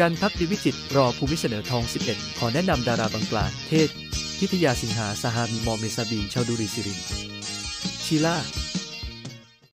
การพักดีวิจิตรอภูมิเสนอทอง 11 ขอแนะนำดาราบางกลางเทศ พิทยาสิงหา สหามีมอเมซาบีนชาวดุริสิรินชีล่า